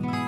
Bye.